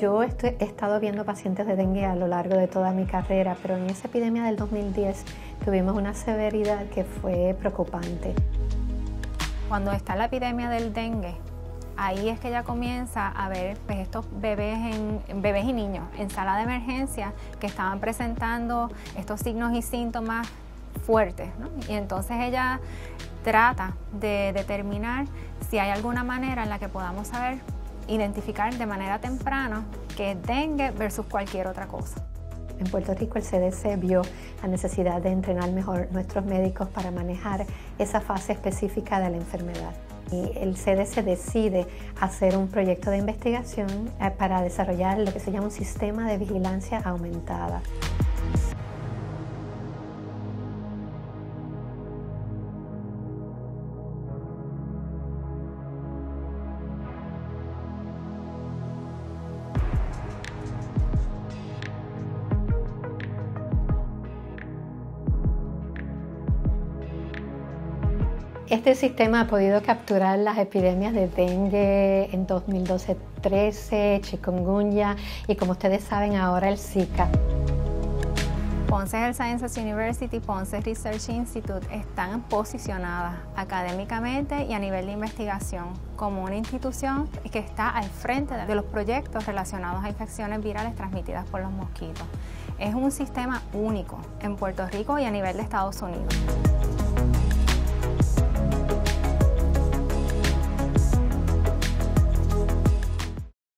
yo he estado viendo pacientes de dengue a lo largo de toda mi carrera, pero en esa epidemia del 2010 tuvimos una severidad que fue preocupante. Cuando está la epidemia del dengue, ahí es que ya comienza a ver pues, estos bebés, en, bebés y niños en sala de emergencia que estaban presentando estos signos y síntomas fuertes. Y entonces ella trata de determinar si hay alguna manera en la que podamos saber identificar de manera temprana que es dengue versus cualquier otra cosa. En Puerto Rico el CDC vio la necesidad de entrenar mejor nuestros médicos para manejar esa fase específica de la enfermedad. Y el CDC decide hacer un proyecto de investigación eh, para desarrollar lo que se llama un sistema de vigilancia aumentada. Este sistema ha podido capturar las epidemias de dengue en 2012-13, chikungunya y como ustedes saben ahora el Zika. Ponce Health Sciences University, Ponce Research Institute están posicionadas académicamente y a nivel de investigación como una institución que está al frente de los proyectos relacionados a infecciones virales transmitidas por los mosquitos. Es un sistema único en Puerto Rico y a nivel de Estados Unidos.